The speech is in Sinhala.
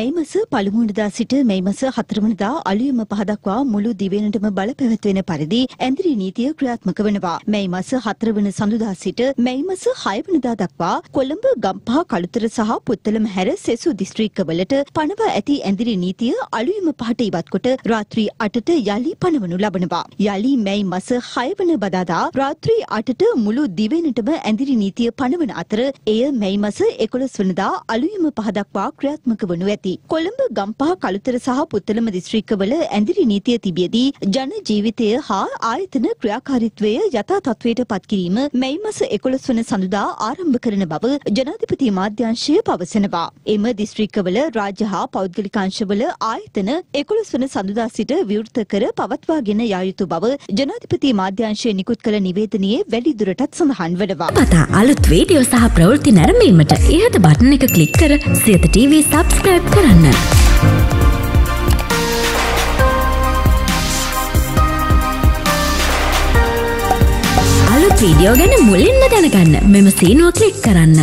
මේ මස පළමුවනදා සිට මේ මස හතරවනදා අලුයම පහ දක්වා මුළු දිවයිනටම බල පැවැත්වෙන පරිදි ඇඳිරි නීතිය ක්‍රියාත්මක වනවා. මේ මස හතරවන සඳුදා සිට මේ මස හයවනදා දක්වා කොළඹ ගම්පහ කළුතර සහ පුත්තලම හැර සෙසු දිස්ත්‍රික්කවලට පනවා ඇති ඇඳිරි නීතිය අලුයම පහට ඉවත් කොට රාත්‍රී අටට යළි පනවනු ලබනවා. යළි මේ මස හයවන බදාදා රාත්‍රී අටට මුළු දිවයිනටම ඇඳිරි නීතිය පනවන අතර එය මේ මස එකොළොස් වනදා අලුයම පහ දක්වා ක්‍රියාත්මක වනු ඇති. කොළඹ ගම්පහ කළුතර සහ පුත්තලම දිස්ත්‍රික්කවල ඇඳිරි නීතිය තිබියදී ජන ජීවිතය හා ආයතන ක්‍රියාකාරීත්වය යථා තත්වයට පත්කිරීම මැයි මස එකොළොස් වන සඳුදා ආරම්භ කරන බව ජනාධිපති මාධ්‍යංශය පවසනවා. එම දිස්ත්‍රික්කවල රාජ්‍ය හා පෞද්ගලිකාංශවල ආයතන එකොළොස් වන සඳුදා සිට විවෘත කර පවත්වාගෙන යා යුතු බව ජනාධිපති මාධ්‍යංශය නිකුත් කළ නිවේදනයේ වැඩිදුරටත් සඳහන් වනවා. පතා අලුත් වීඩියෝ සහ ප්‍රවෘත්ති නැරඹීමට ඉහත බටන එක කලික් කර සියත TV සබස්ක්‍රයිබ් කරන්න. අලුත් වීඩියෝ ගැන මුලින්ම දැනගන්න මෙම සීනුව කලික් කරන්න.